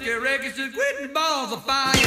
Your records just quitting balls of fire.